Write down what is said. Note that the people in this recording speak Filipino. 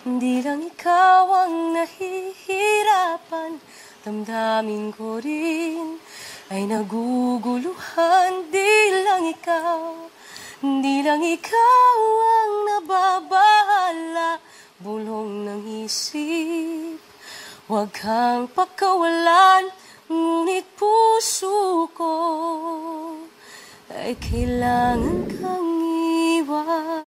Hindi lang ikaw ang nahihirapan Damdamin ko rin ay naguguluhan. Di lang ikaw, di lang ikaw ang nababahala. Bulong ng isip, huwag kang pakawalan Ngunit puso ko ay kailangan ka.